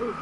こ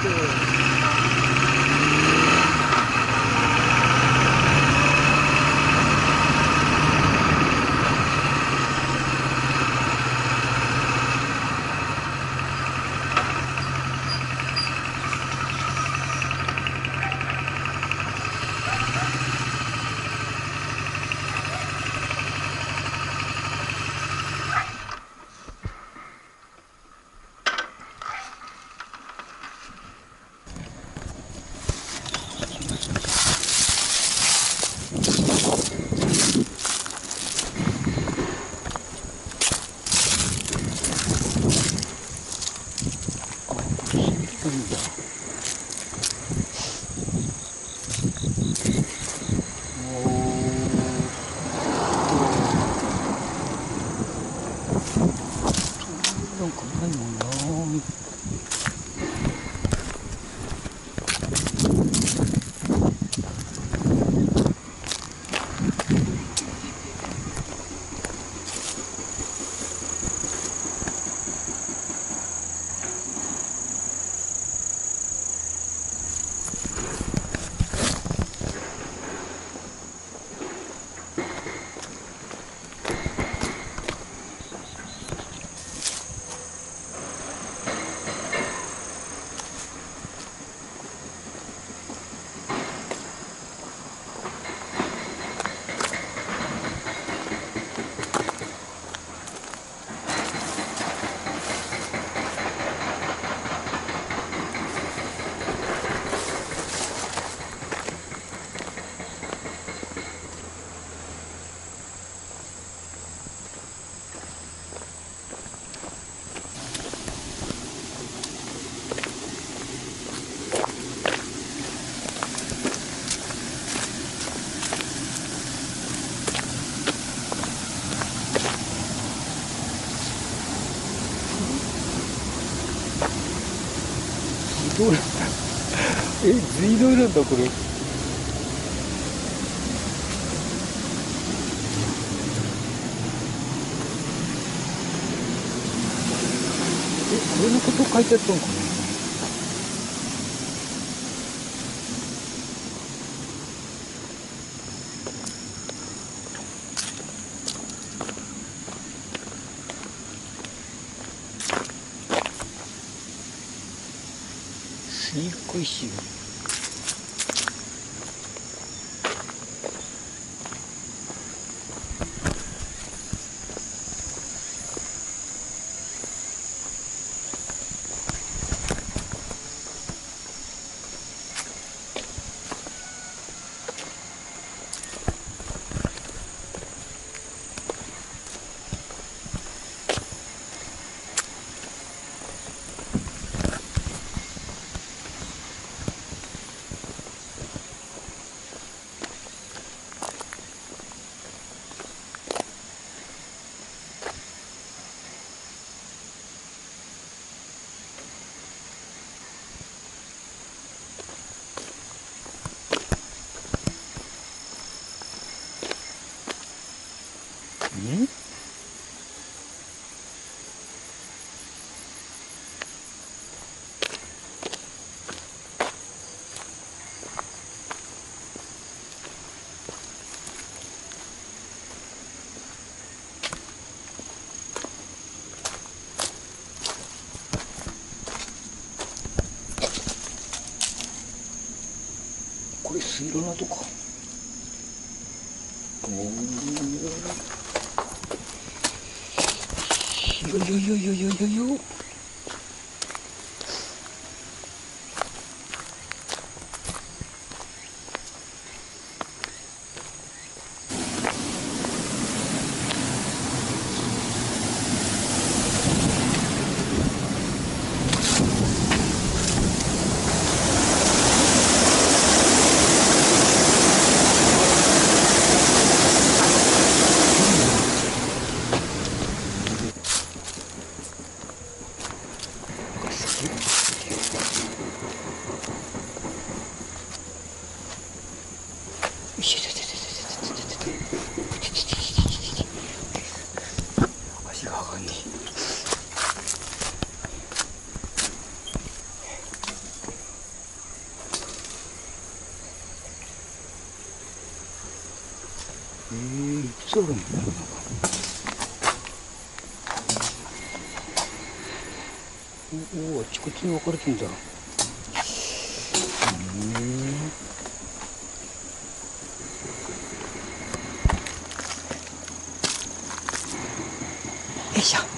Thank you. いてなんかないもんなどうなんだえ水道なんだこれえこれのこと書いてあったのかな？水小石んいろんなとこ。おー。よよよよよよよいしょちょちょちょちょちょちょちょ足が上がんねえー、いつあるんだろうなおおあちこちに分かれてんだよいしょ。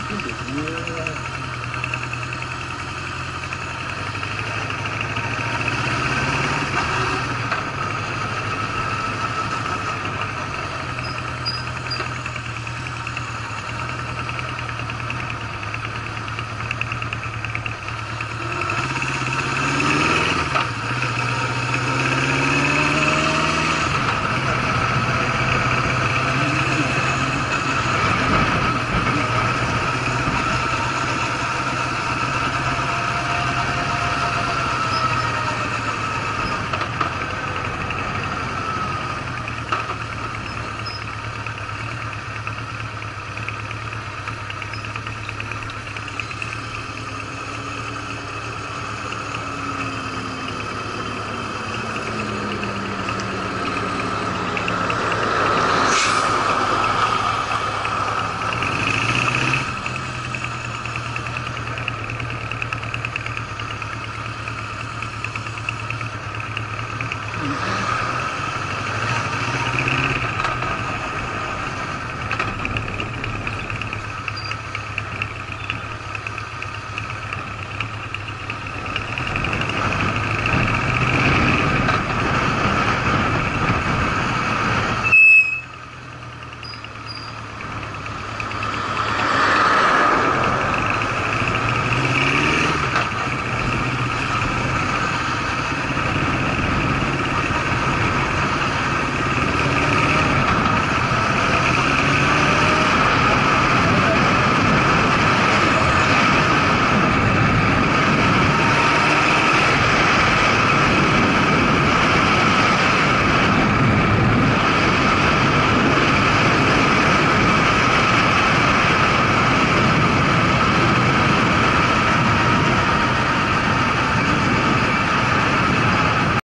うわ